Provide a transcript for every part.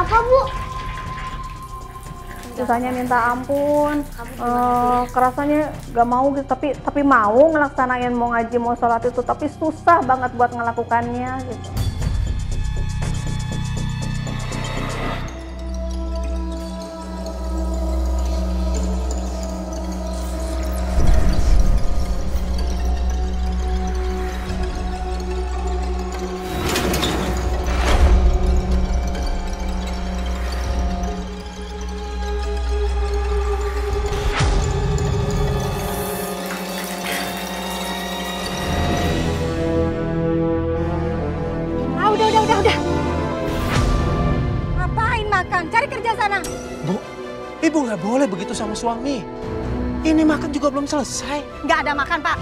Kenapa, Bu? susahnya minta ampun eh kerasanya gak mau gitu tapi tapi mau ngelaksanain mau ngaji mau sholat itu tapi susah banget buat ngelakukannya gitu ibu nggak boleh begitu sama suami. Ini makan juga belum selesai. Nggak ada makan, Pak.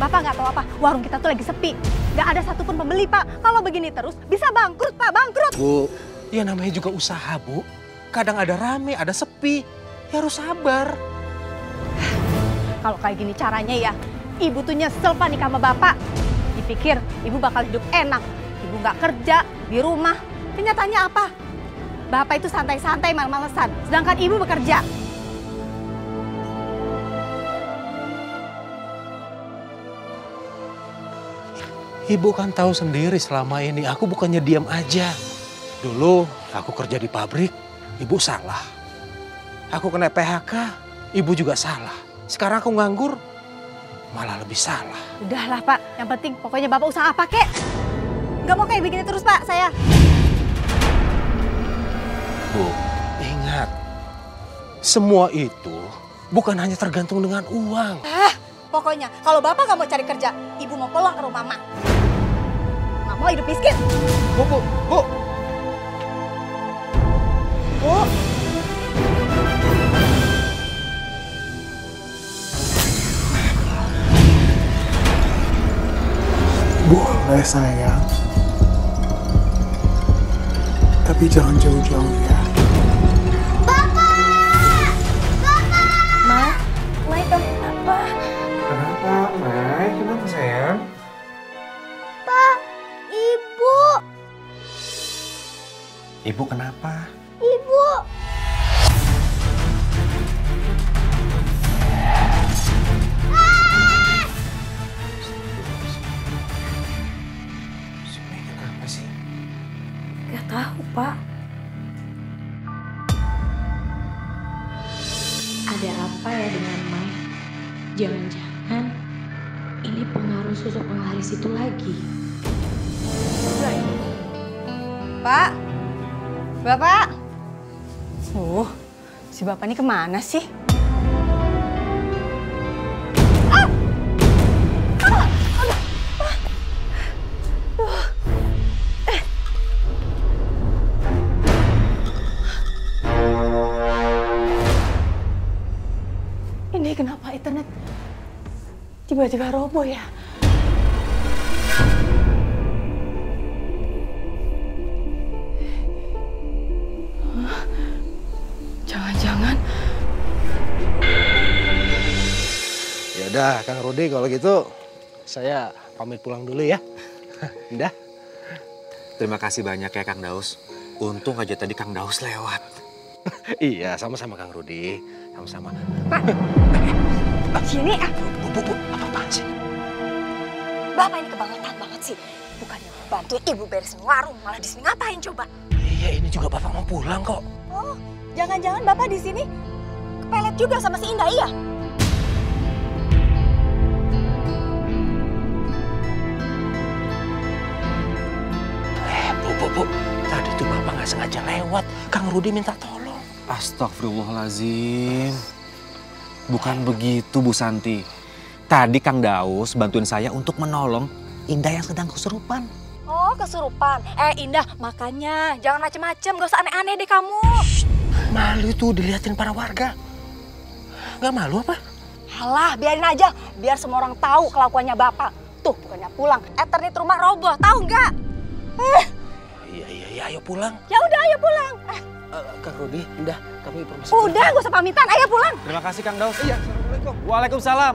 Bapak nggak tahu apa, warung kita tuh lagi sepi. Nggak ada satupun pembeli, Pak. Kalau begini terus, bisa bangkrut, Pak. Bangkrut. Bu, ya namanya juga usaha, Bu. Kadang ada rame, ada sepi. Ya harus sabar. Kalau kayak gini caranya ya, ibu tuh nyesel Pak nikah sama Bapak. Dipikir ibu bakal hidup enak. Ibu nggak kerja, di rumah. Kenyataannya apa? Bapak itu santai-santai mal-malesan, sedangkan ibu bekerja. Ibu kan tahu sendiri selama ini aku bukannya diam aja. Dulu aku kerja di pabrik, ibu salah. Aku kena PHK, ibu juga salah. Sekarang aku nganggur, malah lebih salah. Udahlah Pak, yang penting pokoknya Bapak usaha apa kek. Nggak mau kayak begini terus Pak, saya. Bu, ingat, semua itu bukan hanya tergantung dengan uang. Ah, pokoknya kalau Bapak nggak mau cari kerja, Ibu mau pulang ke rumah Mama. Nggak mau hidup miskin. Bu, bu, bu. Bu, Boleh sayang. Tapi jangan jauh-jauh ya. Ibu kenapa? Ibu. Sumi kenapa sih? gak tahu pak Ada apa ya dengan Mai? Jangan-jangan ini pengaruh sosok penglaris itu lagi. Pak, Bapak. Uh, si Bapak ini ke mana sih? Ah! Ah! Ah! Eh. Ini kenapa internet tiba-tiba roboh ya? Ya udah, Kang Rudi kalau gitu saya pamit pulang dulu ya. Indah. Terima kasih banyak ya Kang Daus. Untung aja tadi Kang Daus lewat. iya, sama-sama Kang Rudi. Sama-sama. sini ah. Bu, bu, bu, apa-apaan sih? Bapak ini kebangetan banget sih. Bukannya bantu ibu beresin warung, malah di sini ngapain coba? Iya, ini juga Bapak mau pulang kok. Oh, jangan-jangan Bapak di sini kepelet juga sama si Indah iya? Nggak sengaja lewat. Kang Rudi minta tolong. Astagfirullahalazim. Bukan begitu Bu Santi. Tadi Kang Daus bantuin saya untuk menolong Indah yang sedang kesurupan. Oh, kesurupan. Eh, Indah, makanya jangan macem-macem, gak usah aneh-aneh deh kamu. Malu tuh diliatin para warga. Nggak malu apa? Alah, biarin aja, biar semua orang tahu kelakuannya Bapak. Tuh, bukannya pulang, Eternit rumah roboh, tahu nggak? Iya, ayo pulang. ya udah, ayo pulang. Eh, Eh, Kang Rudi, Indah, kami permisi. udah, gak usah pamitan, ayo pulang. Terima kasih Kang Daus. Iya, Assalamualaikum. Waalaikumsalam.